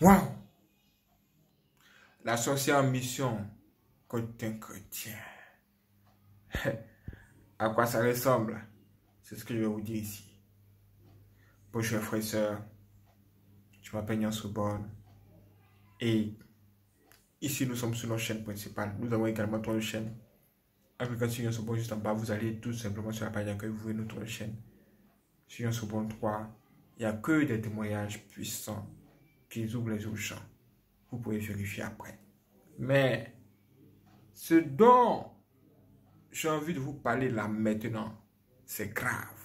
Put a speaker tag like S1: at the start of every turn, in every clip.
S1: Waouh! La sorcière en mission contre un chrétien. à quoi ça ressemble? C'est ce que je vais vous dire ici. Bonjour frères et sœurs. Je m'appelle Yann Soubonne. Et ici, nous sommes sur notre chaîne principale. Nous avons également trois chaînes. Application Yann Soubonne juste en bas. Vous allez tout simplement sur la page d'accueil. Vous voyez notre chaîne. Sur Yann Soubonne 3, il n'y a que des témoignages puissants qui ouvrent les champs. Vous pouvez vérifier après. Mais ce dont j'ai envie de vous parler là maintenant, c'est grave.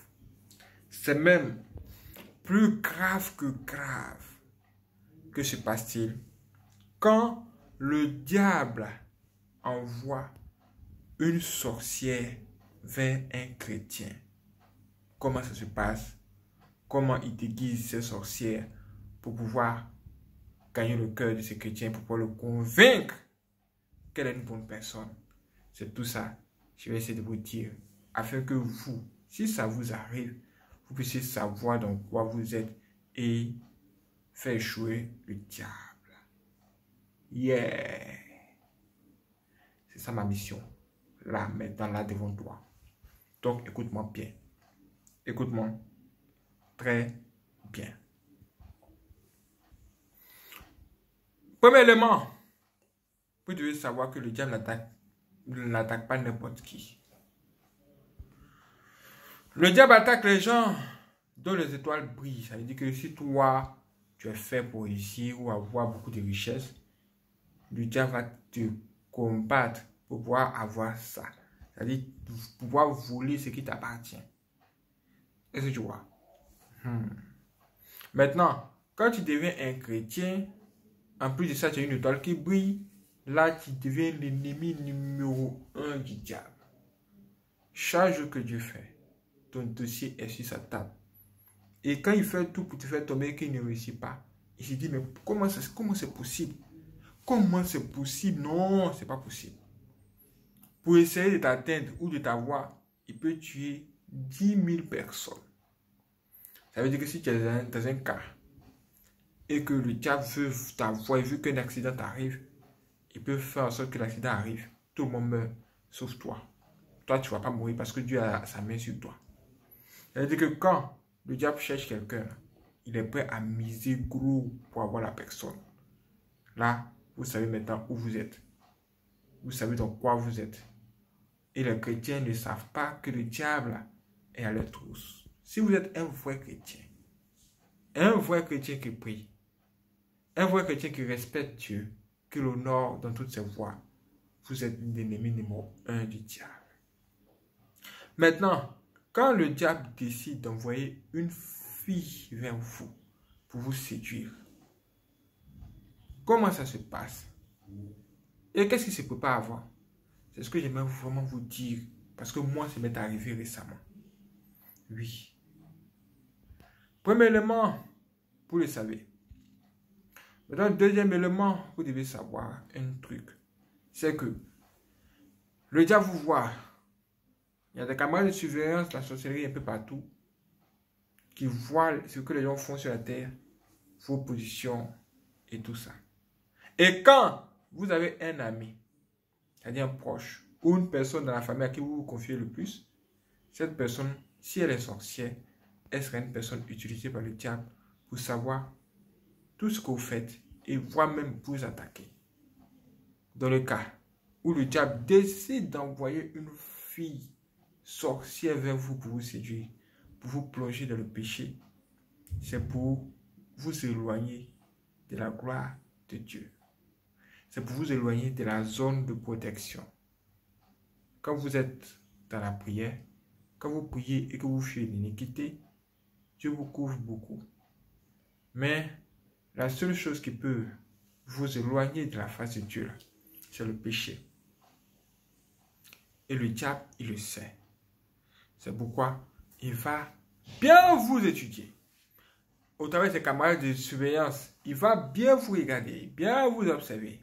S1: C'est même plus grave que grave. Que se passe-t-il quand le diable envoie une sorcière vers un chrétien Comment ça se passe? Comment il déguise ces sorcières pour pouvoir gagner le cœur de ces chrétiens, pour pouvoir le convaincre qu'elle est une bonne personne C'est tout ça. Je vais essayer de vous dire afin que vous, si ça vous arrive, vous puissiez savoir dans quoi vous êtes et faire jouer le diable. Yeah! C'est ça ma mission. Là, maintenant, là devant toi. Donc, écoute-moi bien. Écoute-moi très bien. Premièrement, vous devez savoir que le diable n'attaque pas n'importe qui. Le diable attaque les gens dont les étoiles brillent. Ça veut dire que si toi, tu es fait pour réussir ou avoir beaucoup de richesses, le diable va te combattre pour pouvoir avoir ça. C'est-à-dire pouvoir voler ce qui t'appartient. Est-ce que tu vois? Hmm. Maintenant, quand tu deviens un chrétien, en plus de ça, tu as une étoile qui brille, là, tu deviens l'ennemi numéro un du diable. Chaque jour que Dieu fait, ton dossier est sur sa table. Et quand il fait tout pour te faire tomber, qu'il ne réussit pas, il se dit, mais comment c'est comment possible? Comment c'est possible? Non, c'est pas possible. Pour essayer de t'atteindre ou de t'avoir, il peut tuer 10 000 personnes. Ça veut dire que si tu es dans un cas et que le diable veut t'avoir, vu qu'un accident t'arrive, il peut faire en sorte que l'accident arrive. Tout le monde meurt, sauf toi. Toi, tu ne vas pas mourir parce que Dieu a sa main sur toi. Ça veut dire que quand le diable cherche quelqu'un, il est prêt à miser gros pour avoir la personne. Là, vous savez maintenant où vous êtes. Vous savez dans quoi vous êtes. Et les chrétiens ne savent pas que le diable est à leur trousse. Si vous êtes un vrai chrétien, un vrai chrétien qui prie, un vrai chrétien qui respecte Dieu, qui l'honore dans toutes ses voies, vous êtes l'ennemi numéro un du diable. Maintenant, quand le diable décide d'envoyer une fille vers vous pour vous séduire, comment ça se passe? Et qu'est-ce qui se prépare avant? C'est ce que j'aimerais vraiment vous dire, parce que moi, ça m'est arrivé récemment. Oui. Premier élément, vous le savez. Maintenant, deuxième élément, vous devez savoir un truc. C'est que le diable vous voit. Il y a des camarades de surveillance, la sorcellerie un peu partout, qui voient ce que les gens font sur la terre, vos positions et tout ça. Et quand vous avez un ami, c'est-à-dire un proche, ou une personne dans la famille à qui vous vous confiez le plus, cette personne, si elle est sorcière, elle sera une personne utilisée par le diable pour savoir tout ce que vous faites et voire même vous attaquer. Dans le cas où le diable décide d'envoyer une fille sorcière vers vous pour vous séduire, pour vous plonger dans le péché, c'est pour vous éloigner de la gloire de Dieu. C'est pour vous éloigner de la zone de protection. Quand vous êtes dans la prière, quand vous priez et que vous fuyez l'iniquité, Dieu vous couvre beaucoup. Mais la seule chose qui peut vous éloigner de la face de Dieu, c'est le péché. Et le diable, il le sait. C'est pourquoi il va bien vous étudier. Au travers de ses camarades de surveillance, il va bien vous regarder, bien vous observer.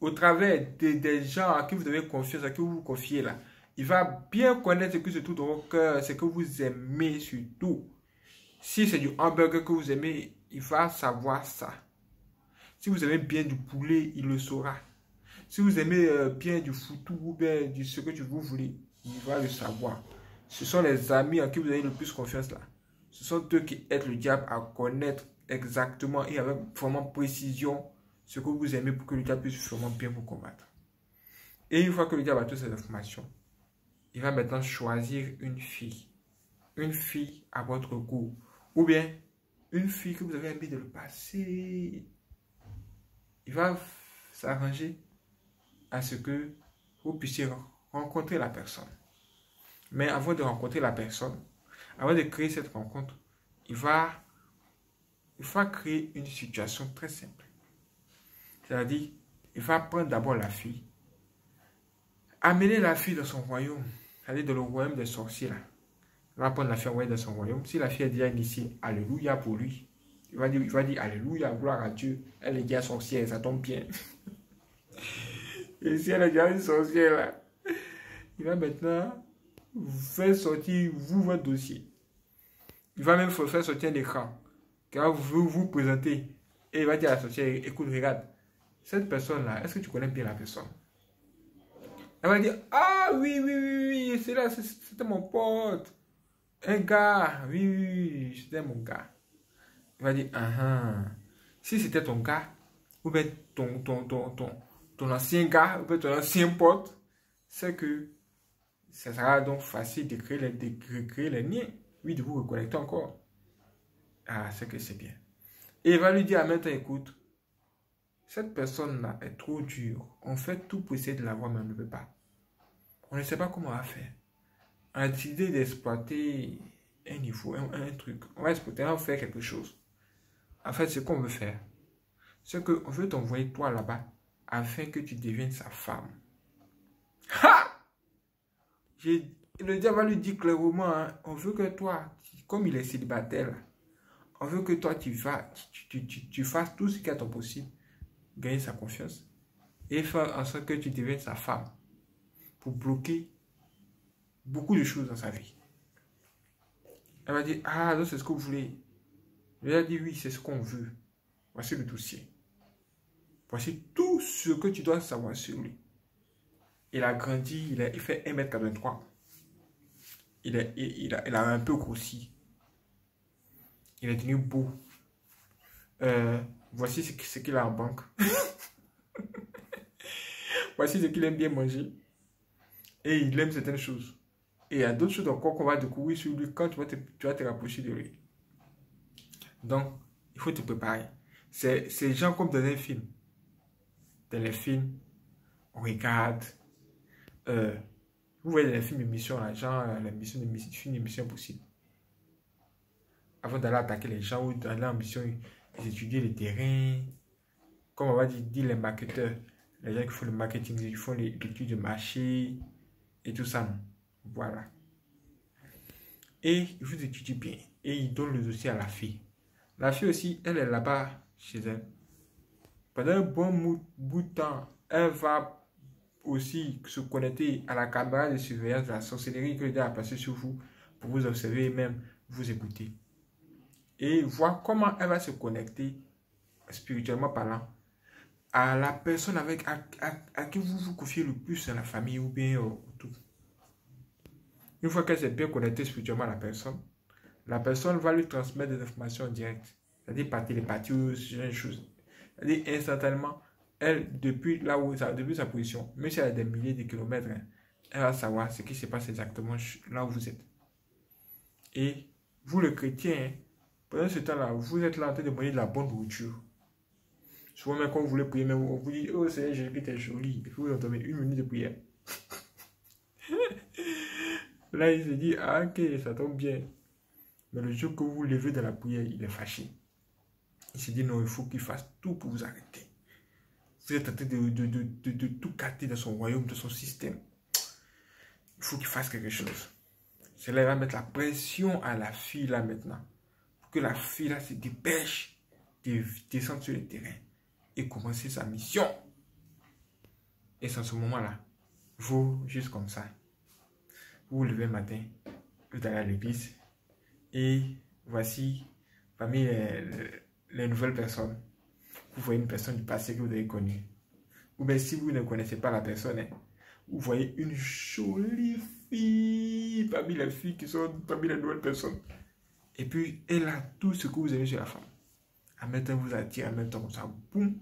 S1: Au travers des gens à qui vous avez confiance, à qui vous vous confiez là, il va bien connaître ce que c'est tout dans votre cœur, ce que vous aimez surtout. Si c'est du hamburger que vous aimez, il va savoir ça. Si vous aimez bien du poulet, il le saura. Si vous aimez euh, bien du foutou ou bien du ce que vous voulez, il va le savoir. Ce sont les amis en qui vous avez le plus confiance là. Ce sont eux qui aident le diable à connaître exactement et avec vraiment précision ce que vous aimez pour que le diable puisse vraiment bien vous combattre. Et une fois que le diable a toutes ces informations, il va maintenant choisir une fille. Une fille à votre goût. Ou bien une fille que vous avez envie de le passer. Il va s'arranger à ce que vous puissiez rencontrer la personne. Mais avant de rencontrer la personne, avant de créer cette rencontre, il va, il va créer une situation très simple. C'est-à-dire, il va prendre d'abord la fille, amener la fille dans son royaume, c'est-à-dire dans le royaume des sorciers. Là. Va prendre la fille dans son royaume. Si la fille est déjà initiée, Alléluia pour lui. Il va dire, il va dire Alléluia, gloire à Dieu. Elle est déjà sorcière, ça tombe bien. Et si elle est déjà une sorcière, là, il va maintenant faire sortir vous votre dossier. Il va même faire sortir un écran. Car vous vous présenter. Et il va dire à la sorcière, écoute, regarde, cette personne-là, est-ce que tu connais bien la personne? Elle va dire, ah oui, oui, oui, oui, c'est là, c'était mon pote. Un gars, oui, c'était mon gars. Il va dire, ah, ah. si c'était ton gars, ou bien ton, ton, ton, ton, ton ancien gars, ou bien ton ancien pote, c'est que ça sera donc facile de créer les, de créer les liens, oui, de vous reconnecter encore. Ah, c'est que c'est bien. Et il va lui dire à maintenant, écoute, cette personne-là est trop dure. On fait tout pour essayer de la voir, mais on ne peut pas. On ne sait pas comment on va faire. A décidé d'exploiter un niveau, un, truc. On va exploiter, on va faire quelque chose. En fait, ce qu'on veut faire, c'est qu'on veut t'envoyer toi là-bas afin que tu deviennes sa femme. Ha! Le diable lui dire clairement, hein, on veut que toi, comme il est célibataire, on veut que toi, tu fasses tout ce qui est ton possible gagner sa confiance et faire en sorte que tu deviennes sa femme pour bloquer beaucoup de choses dans sa vie. Elle va dire, ah, non, c'est ce que vous voulez. Elle a dit, oui, c'est ce qu'on veut. Voici le dossier. Voici tout ce que tu dois savoir sur lui. Il a grandi, il, a, fait 1m83. Il, est, il, a, il a un peu grossi. Il est devenu beau. Euh, Voici ce qu'il a en banque. Voici ce qu'il aime bien manger. Et il aime certaines choses. Et il y a d'autres choses encore qu'on va découvrir sur lui quand tu vas te, rapprocher de lui. Donc, il faut te préparer. C'est genre comme dans un film. Dans les films, on regarde. Euh, vous voyez les films d'émission, genre euh, l'émission de mission possible. Avant d'aller attaquer les gens ou d'aller en mission ils étudient le terrain. Comme on va dire, les marketeurs, les gens qui font le marketing, ils font l'étude de marché et tout ça. Voilà. Et ils vous étudient bien. Et ils donnent le dossier à la fille. La fille aussi, elle est là-bas chez elle. Pendant un bon bout de temps, elle va aussi se connecter à la caméra de surveillance de la sorcellerie que Dieu a passé sur vous pour vous observer et même vous écouter et voir comment elle va se connecter, spirituellement parlant, à la personne avec, à, qui vous vous confiez le plus dans la famille ou bien tout. Une fois qu'elle s'est bien connectée spirituellement à la personne, la personne va lui transmettre des informations directes, c'est-à-dire par télépathie ou ce genre de choses. C'est-à-dire instantanément, elle, depuis là où, depuis sa position, même si elle a des milliers de kilomètres, hein, elle va savoir ce qui se passe exactement là où vous êtes. Et vous, le chrétien, hein, pendant ce temps-là, vous êtes là en train de manger de la bonne nourriture. Souvent, même quand vous voulez prier, on vous dit Oh Seigneur Jésus, t'es joli. Et puis vous entendez une minute de prière. Là, il se dit Ah, ok, ça tombe bien. Mais le jour que vous levez de la prière, il est fâché. Il se dit Non, il faut qu'il fasse tout pour vous arrêter. Vous êtes en train de, de, de, de tout capter dans son royaume, dans son système. Il faut qu'il fasse quelque chose. Cela va mettre la pression à la fille là maintenant que la fille là se dépêche de descendre sur le terrain et commencer sa mission. Et c'est en ce moment-là, vous, juste comme ça, vous vous levez le matin, vous allez à l'église et voici parmi les, nouvelles personnes. vous voyez une personne du passé que vous avez connue. Ou bien si vous ne connaissez pas la personne, hein, vous voyez une jolie fille parmi les filles qui sont parmi les nouvelles personnes. Et puis, elle a tout ce que vous aimez sur la femme. En même temps, vous attire, en même temps, ça, boum,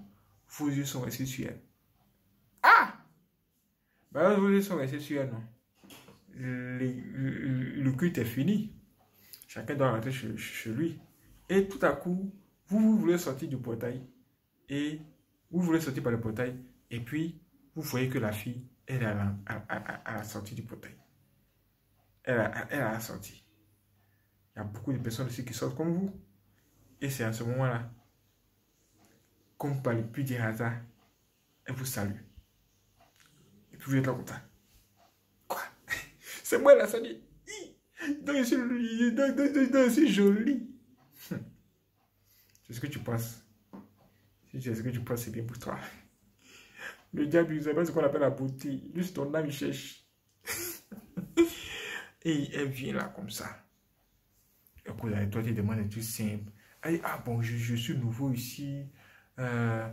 S1: vos yeux sont restés sur elle. Ah! Ben, vos yeux sont restés sur elle, non? Le, culte est fini. Chacun doit rentrer chez, lui. Et tout à coup, vous, vous voulez sortir du portail. Et vous voulez sortir par le portail. Et puis, vous voyez que la fille, elle est à la, à, la sortie du portail. Elle, a, elle. Il y a beaucoup de personnes aussi qui sortent comme vous. Et c'est à ce moment-là, comme par le plus du hasard, elle vous salue. Et puis vous êtes là. Quoi C'est moi la salut. Donc je suis, donc, donc, donc, joli. C'est ce que tu penses. Si c'est ce que tu penses, c'est bien pour toi. Le diable, il pas ce qu'on appelle la beauté. Juste ton âme, il cherche. Et elle vient là comme ça. Écoute, toi, tu demandes tout simple. Elle dit, ah bon, je, suis nouveau ici. Euh,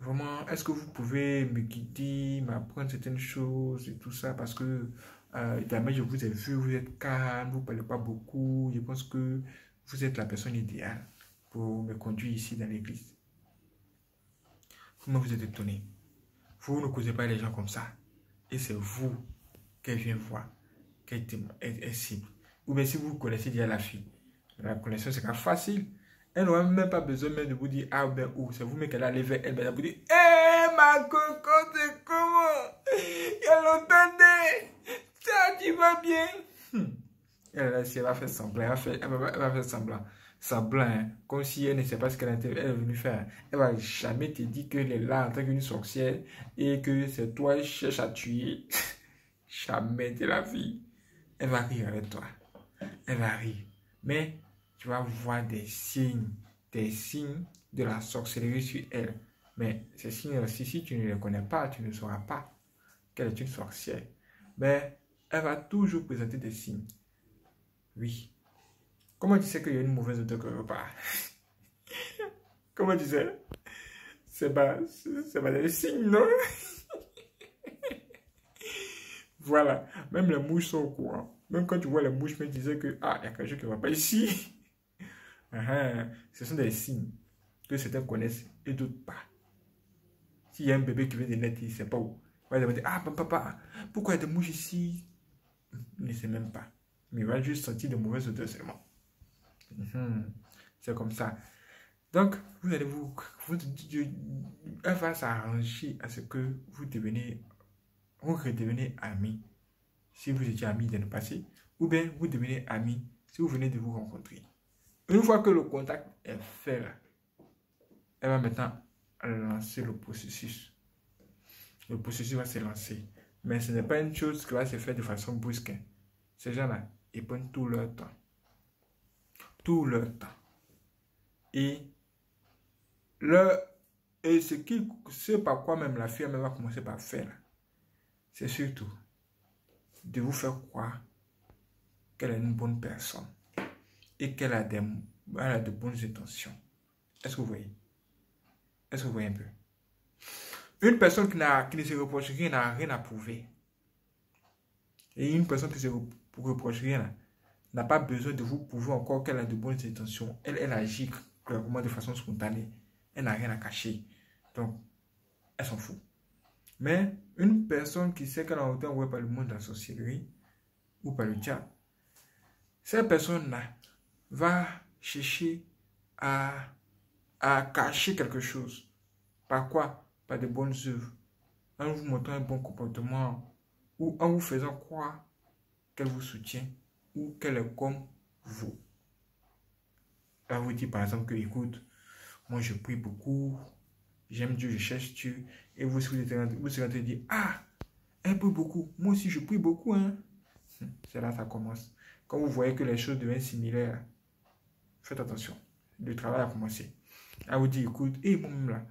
S1: vraiment, est-ce que vous pouvez me guider, m'apprendre certaines choses et tout ça? Parce que euh, je vous ai vu, vous êtes calme, vous ne parlez pas beaucoup. Je pense que vous êtes la personne idéale pour me conduire ici dans l'église. Comment vous êtes étonné Vous ne causez pas les gens comme ça. Et c'est vous qu'elle vient voir, qu'elle est, cible. Ou bien si vous connaissez déjà la fille, la connaissance c'est facile. Elle n'aura même pas besoin même de vous dire ah ben où. C'est vous même qu'elle allait vers elle, elle vous dire Hé ma coco, c'est comment? Elle l'entendait Ça, tu vas bien. Elle, va faire semblant, elle va faire, semblant semblant, hein. comme si elle ne sait pas ce qu'elle est venue faire. Elle va jamais te dire qu'elle est là en tant qu'une sorcière et que c'est toi qui cherches à tuer. jamais de la vie. Elle va rire avec toi. Elle va rire. Mais tu vas voir des signes, des signes de la sorcellerie sur elle. Mais ces signes aussi, si tu ne les connais pas, tu ne sauras pas qu'elle est une sorcière. Mais elle va toujours présenter des signes. Oui, Comment tu sais qu'il y a une mauvaise odeur quelque part Comment tu sais? C'est pas, c'est pas des signes, non? Voilà. Même les mouches sont au courant. Même quand tu vois les mouches, me disais que, ah, il y a quelque chose qui ne va pas ici. Ah. ce sont des signes que certains connaissent et d'autres pas. S'il y a un bébé qui vient de naître, il ne sait pas où. Il va demander, ah, papa, pourquoi il y a des mouches ici? Ne sait même pas. Mais il va juste sentir de mauvaises odeurs seulement. Mhm. C'est comme ça. Donc, vous allez vous, elle va s'arranger à ce que vous devenez, vous redevenez amis si vous étiez amis dans le passé, ou bien vous devenez amis si vous venez de vous rencontrer. Une fois que le contact est fait, elle va maintenant lancer le processus. Le processus va se lancer. Mais ce n'est pas une chose qui va se faire de façon brusque. Ces gens-là, ils prennent tout leur temps tout le temps. Et, le, et ce, qui, par quoi même la fille va commencer par faire, c'est surtout de vous faire croire qu'elle est une bonne personne et qu'elle a, des, a de bonnes intentions. Est-ce que vous voyez? Est-ce que vous voyez un peu? Une personne qui, ne se reproche rien n'a rien à prouver. Et une personne qui se reproche rien n'a pas besoin de vous prouver encore qu'elle a de bonnes intentions. Elle, elle agit clairement de façon spontanée. Elle n'a rien à cacher. Donc, elle s'en fout. Mais une personne qui sait qu'elle a été envoyée par le monde de la sorcellerie ou par le diable, cette personne-là va chercher à, à cacher quelque chose. Par quoi? Par de bonnes œuvres. En vous montrant un bon comportement ou en vous faisant croire qu'elle vous soutient ou qu'elle est comme vous. Elle vous dit par exemple que, écoute, moi je prie beaucoup, j'aime Dieu, je cherche Dieu, et vous, vous êtes train de dire, ah, elle prie beaucoup, moi aussi je prie beaucoup, hein. C'est là que ça commence. Quand vous voyez que les choses deviennent similaires, faites attention, le travail a commencé. Elle vous dit, écoute, et même là,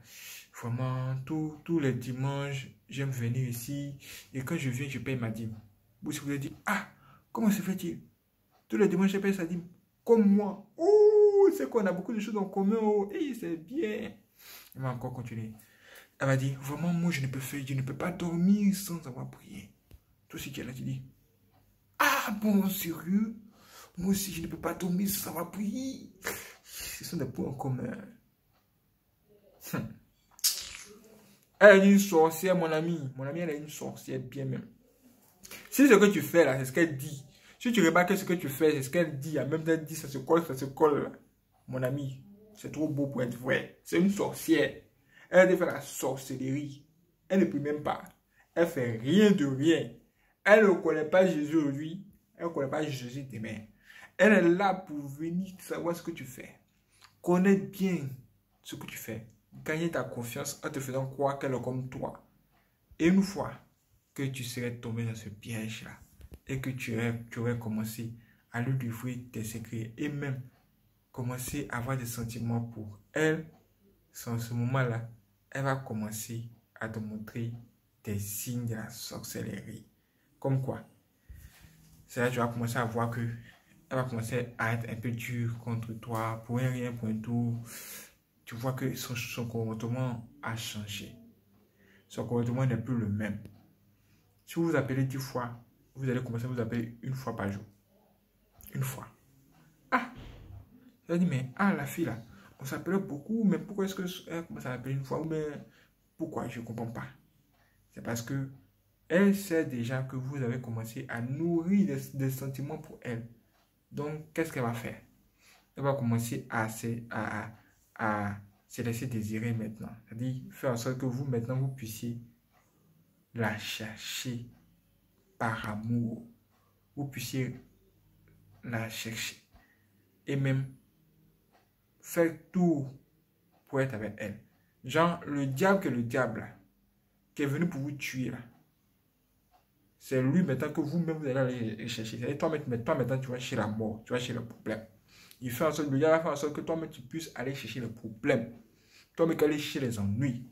S1: vraiment, tous les dimanches, j'aime venir ici, et quand je viens, je paye ma dîme. Vous vous dit, ah, comment se fait-il? Tous les dimanches, je paye sa dîme. Comme moi. Ouh, c'est qu'on a beaucoup de choses en commun. Oh, c'est bien. Elle va encore continuer. Elle va dire, vraiment, moi, je ne peux, faire, je ne peux pas dormir sans avoir prié. Tout ce qu'elle a dit. Ah bon, sérieux? Moi aussi, je ne peux pas dormir sans avoir prié. Ce sont des points en commun. Hum. Elle est une sorcière, mon ami. Mon ami, elle est une sorcière, bien même. Si ce que tu fais là, c'est ce qu'elle dit. Si tu remarques ce que tu fais, c'est ce qu'elle dit. Elle même elle dit, ça se colle, ça se colle. Mon ami, c'est trop beau pour être vrai. C'est une sorcière. Elle a fait la sorcellerie. Elle ne peut même pas. Elle fait rien de rien. Elle ne connaît pas Jésus aujourd'hui. Elle ne connaît pas Jésus demain. Elle est là pour venir savoir ce que tu fais. Connais bien ce que tu fais. Gagner ta confiance en te faisant croire qu'elle est comme toi. Et une fois que tu serais tombé dans ce piège-là et que tu aurais, tu aurais commencé à lui livrer tes secrets et même commencer à avoir des sentiments pour elle, en ce moment-là, elle va commencer à te montrer des signes de la sorcellerie. Comme quoi C'est là que tu vas commencer à voir que elle va commencer à être un peu dure contre toi, pour un rien, pour un tout. Tu vois que son, comportement a changé. Son comportement n'est plus le même. Si vous vous appelez dix fois, vous allez commencer à vous appeler une fois par jour. Une fois. Ah Elle dit, mais ah, la fille là, on s'appelait beaucoup, mais pourquoi est-ce qu'elle commence à m'appeler une fois Mais pourquoi? Je ne comprends pas. C'est parce que elle sait déjà que vous avez commencé à nourrir des, sentiments pour elle. Donc, qu'est-ce qu'elle va faire? Elle va commencer à, à, à se laisser désirer maintenant. C'est-à-dire faire en sorte que vous, maintenant, vous puissiez la chercher par amour. Vous puissiez la chercher. Et même faire tout pour être avec elle. Genre, le diable que le diable, qui est venu pour vous tuer, là, c'est lui maintenant que vous-même vous allez aller chercher. C'est toi, toi maintenant, tu vas chercher la mort, tu vas chercher le problème. Il fait en sorte, le diable en sorte que toi-même tu puisses aller chercher le problème. Toi-même aller chercher les ennuis.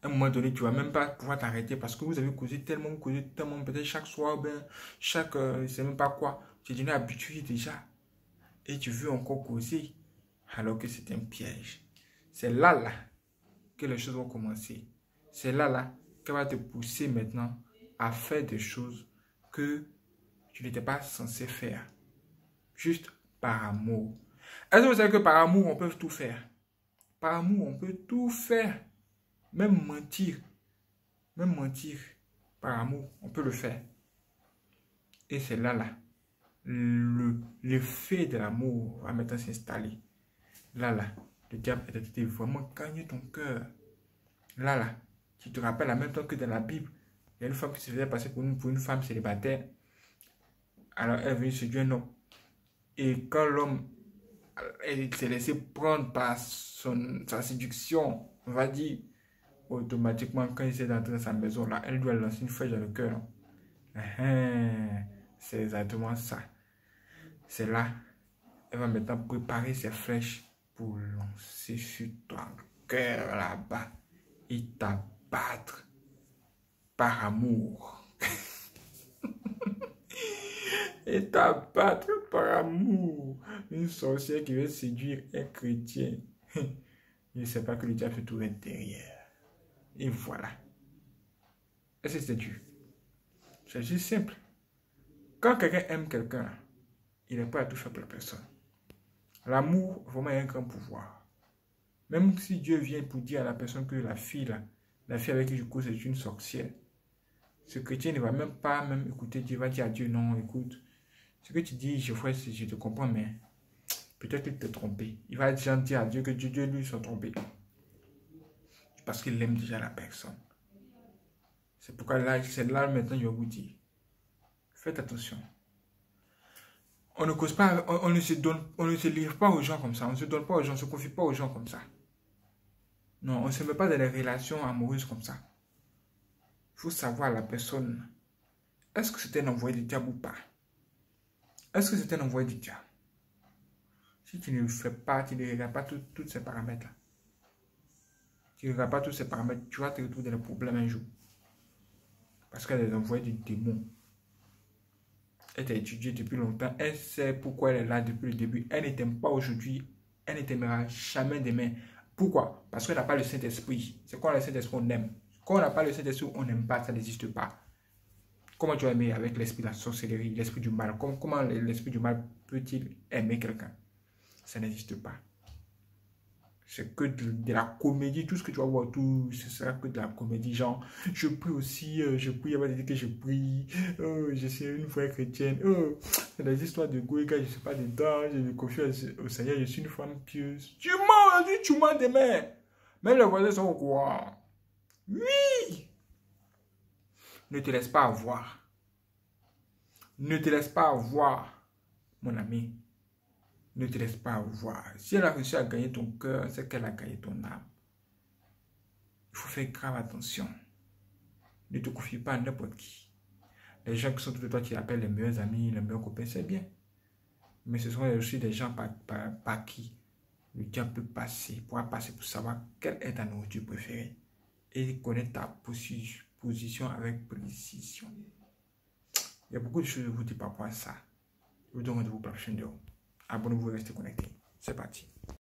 S1: À un moment donné, tu ne vas même pas pouvoir t'arrêter parce que vous avez causé tellement, causé tellement, peut-être chaque soir, ben, chaque, euh, je ne sais même pas quoi. Tu es devenu habitué déjà. Et tu veux encore causer alors que c'est un piège. C'est là, là, que les choses vont commencer. C'est là, là, qu'elle va te pousser maintenant à faire des choses que tu n'étais pas censé faire. Juste par amour. Est-ce que vous que par amour, on peut tout faire? Par amour, on peut tout faire. Même mentir. Même mentir. Par amour, on peut le faire. Et c'est là, là. L'effet de l'amour va maintenant s'installer. Là, là. Le diable a vraiment gagné ton cœur. Là, là. Tu te rappelles en même temps que dans la Bible, il y a une femme qui se faisait passer pour une, une femme célibataire. Alors elle est venue se un. Et quand l'homme s'est laissé prendre par son, sa séduction, on va dire, automatiquement, quand il s'est d'entrer dans sa maison, là, elle doit lancer une flèche dans le cœur. Ah, c'est exactement ça. C'est là. Elle va maintenant préparer ses flèches pour lancer sur ton cœur là-bas et t'abattre par amour. Et t'abattre par amour. Une sorcière qui veut séduire un chrétien. Il ne sait pas que le diable se trouve derrière. Et voilà. Est-ce que c'est Dieu? C'est juste simple. Quand quelqu'un aime quelqu'un, il n'est pas à tout faire pour la personne. L'amour, vraiment, a un grand pouvoir. Même si Dieu vient pour dire à la personne que la fille, la fille avec qui je cause est une sorcière, ce chrétien ne va même pas même écouter Dieu, va dire à Dieu, non, écoute, ce que tu dis, je, je te comprends, mais peut-être qu'il t'a trompé. Il va déjà dire à Dieu que Dieu, lui, sont trompés. Parce qu'il aime déjà la personne. C'est pourquoi là, c'est là maintenant, je vous dire. Faites attention. On ne cause pas, on, ne se donne, on ne se livre pas aux gens comme ça. On ne se donne pas aux gens, on ne se confie pas aux gens comme ça. Non, on ne se met pas dans des relations amoureuses comme ça. Il faut savoir la personne. Est-ce que c'est un envoyé du diable ou pas? Est-ce que c'est un envoyé du diable Si tu ne fais pas, tu ne regardes pas tous ces paramètres-là. Tu ne regardes pas tous ces paramètres, tu vas te retrouver dans le problème un jour. Parce qu'elle est envoyée du démon. Elle t'a étudié depuis longtemps. Elle sait pourquoi elle est là depuis le début. Elle ne t'aime pas aujourd'hui. Elle ne t'aimera jamais demain. Pourquoi? Parce qu'on n'a pas le Saint-Esprit. C'est quoi le Saint-Esprit On aime. Quand on n'a pas le Saint-Esprit, on n'aime pas, ça n'existe pas. Comment tu vas aimer avec l'esprit de la sorcellerie, l'esprit du mal? Comment l'esprit du mal peut-il aimer quelqu'un? Ça n'existe pas. C'est que de, la comédie, tout ce que tu vas voir, tout, ce sera que de la comédie. Genre, je prie aussi, euh, je prie, elle va dire que je prie, oh, je suis une frère chrétienne, c'est des histoires de Goïga, je ne suis pas dedans, je me confie au Seigneur, je suis une femme pieuse. Tu mens, tu mens demain. Même les voisins sont au courant. Oui! Ne te laisse pas avoir. Ne te laisse pas avoir, mon ami. Ne te laisse pas avoir. Si elle a réussi à gagner ton cœur, c'est qu'elle a gagné ton âme. Il faut faire grave attention. Ne te confie pas à n'importe qui. Les gens qui sont autour de toi, qui appellent les meilleurs amis, les meilleurs copains, c'est bien. Mais ce sont aussi des gens par, qui le diable peut passer, pourra passer pour savoir quelle est ta nourriture préférée et connaître ta position avec précision. Il y a beaucoup de choses à vous dire par rapport à ça. Je vous donne rendez-vous pour la prochaine vidéo. Abonnez-vous et restez connectés. C'est parti.